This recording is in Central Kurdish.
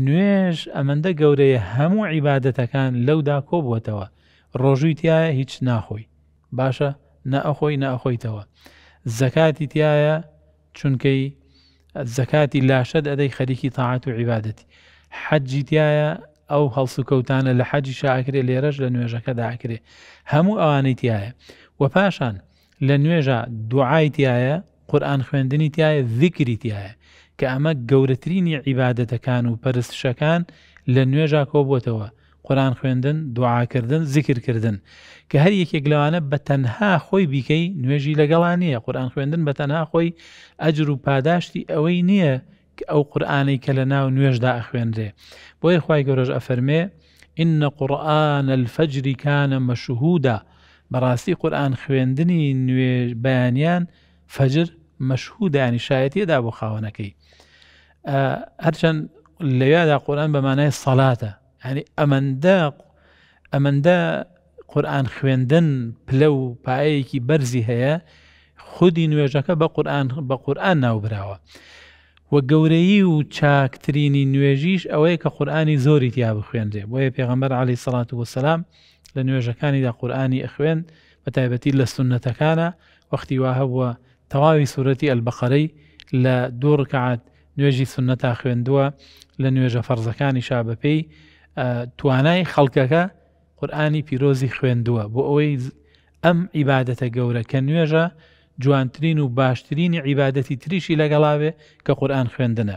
نوێژ ئەمەندە گەورەیە هەموو عیبادەتەکان لەودا کۆبووەتەوە ڕۆژووی تایە هیچ ناخۆی باشە نە ئەخۆی نە ئەخۆیتەوە زەکاتی تایە چونکەی زەکاتی لاشەت ئەدەی خەریکی تاعات و عیبادەتی حەجی تایە ئەو هەڵسوکەوتانە لە حەجی شاکرێ لێرەش لە نوێژەکە داکرێ هەموو ئەوانەی تایە وە پاشان لە نوێژا دوعای تیایە، قورئان خوێندنی تیایە، زیکری تیایە، کە ئەمە گەورەترینی عیبادەتەکان و پەرستشەکان لە نوێژا کۆبووەتەوە، قورئان خوێندن، دوعاکردن، زیکرکردن، کە هەر یەکێک لەوانە بە تەنها خۆی بیکەی نوێژی لەگەڵا نییە، قورئان خوێندن بە تەنها خۆی ئەجر و پاداشتی ئەوەی نییە ئەو قورئانەی کە لە ناو نوێژدا ئەخوێنرێ بۆیە خوای گەورەش ئەفەرمێ ان قرآن الفجر کان مشهودا بەڕاستی قورآن خوێندنی نوێ بەیانیان فەجر مەشهودانی شایەتیدا بۆ خاوەنەکەی هەرچەند لەوێدا قورآن بەمانای سەلاتە ینی ئەمەندە ئەمەندە قورئان خوێندن پلە و پایەیەکی بەرزی هەیە خودی نوێژەکە بە قورآن بە قورآن ناوبراوە و گەورەی و چاکترینی نوێژیش ئەوەیە کە قورآانی زۆری تیا بخوێنرێ بۆیە پێغەمبەر علی سەڵات وسلام لە نوێژەکانیدا قورآانی ئەخوێن بە تایبەتی لە سنەتەکانە وەختی وا هەبووە تەواوی سوورەتی ئەلبقەرەی لە دوو ڕکعات نوێژی سنەتا خوێندووە لە نوێژە فەرزەکانی شا بەپێی توانای خەڵکەکە قورئانی پیرۆزی خوێندووە بۆ ئەوەی ئەم عیبادەتە گەورە کە نوێژە جوانترین و باشترینی عیبادەتی تریشی لەگەڵاوێ کە قورآن خوێندنە.